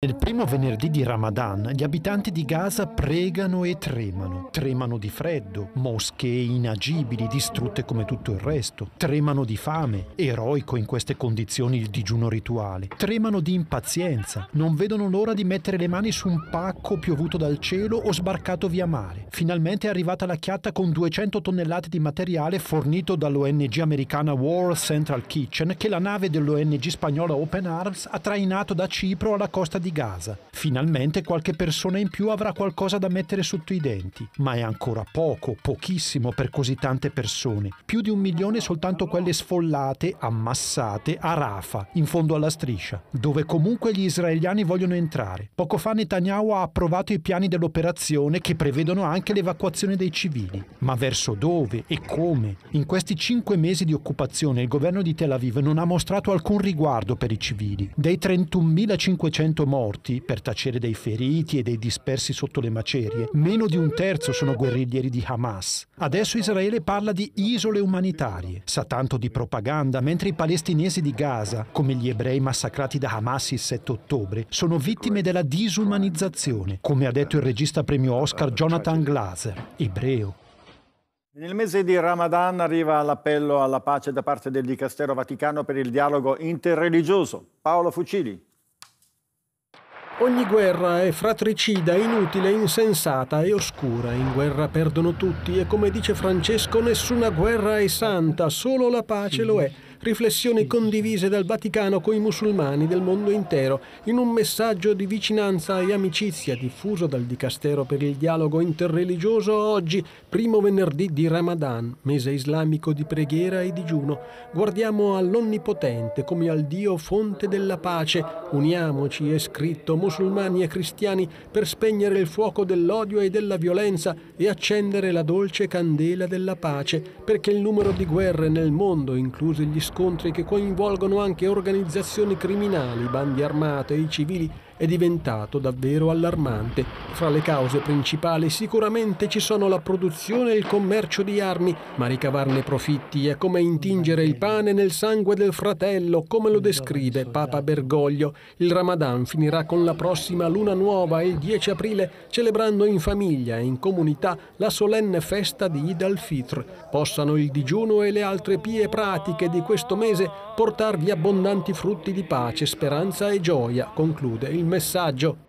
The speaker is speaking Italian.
Nel primo venerdì di Ramadan gli abitanti di Gaza pregano e tremano. Tremano di freddo, moschee inagibili distrutte come tutto il resto. Tremano di fame, eroico in queste condizioni il digiuno rituale. Tremano di impazienza, non vedono l'ora di mettere le mani su un pacco piovuto dal cielo o sbarcato via mare. Finalmente è arrivata la chiatta con 200 tonnellate di materiale fornito dall'ONG americana World Central Kitchen che la nave dell'ONG spagnola Open Arms ha trainato da Cipro alla costa di di Gaza. Finalmente qualche persona in più avrà qualcosa da mettere sotto i denti, ma è ancora poco, pochissimo per così tante persone. Più di un milione soltanto quelle sfollate, ammassate a Rafa, in fondo alla striscia, dove comunque gli israeliani vogliono entrare. Poco fa Netanyahu ha approvato i piani dell'operazione che prevedono anche l'evacuazione dei civili. Ma verso dove e come? In questi cinque mesi di occupazione il governo di Tel Aviv non ha mostrato alcun riguardo per i civili. Dei 31.500 morti morti per tacere dei feriti e dei dispersi sotto le macerie, meno di un terzo sono guerriglieri di Hamas. Adesso Israele parla di isole umanitarie, sa tanto di propaganda, mentre i palestinesi di Gaza, come gli ebrei massacrati da Hamas il 7 ottobre, sono vittime della disumanizzazione, come ha detto il regista premio Oscar Jonathan Glaser, ebreo. Nel mese di Ramadan arriva l'appello alla pace da parte del Dicastero Vaticano per il dialogo interreligioso. Paolo Fucili. Ogni guerra è fratricida, inutile, insensata e oscura. In guerra perdono tutti e come dice Francesco nessuna guerra è santa, solo la pace lo è riflessioni condivise dal Vaticano coi musulmani del mondo intero, in un messaggio di vicinanza e amicizia diffuso dal Dicastero per il dialogo interreligioso oggi, primo venerdì di Ramadan, mese islamico di preghiera e digiuno. Guardiamo all'Onnipotente come al Dio fonte della pace. Uniamoci, è scritto, musulmani e cristiani, per spegnere il fuoco dell'odio e della violenza e accendere la dolce candela della pace, perché il numero di guerre nel mondo, inclusi gli scontri che coinvolgono anche organizzazioni criminali, bandi armate e i civili è diventato davvero allarmante. Fra le cause principali sicuramente ci sono la produzione e il commercio di armi, ma ricavarne profitti è come intingere il pane nel sangue del fratello, come lo descrive Papa Bergoglio. Il Ramadan finirà con la prossima luna nuova il 10 aprile, celebrando in famiglia e in comunità la solenne festa di Id al-Fitr. Possano il digiuno e le altre pie pratiche di questo mese portarvi abbondanti frutti di pace, speranza e gioia, conclude il messaggio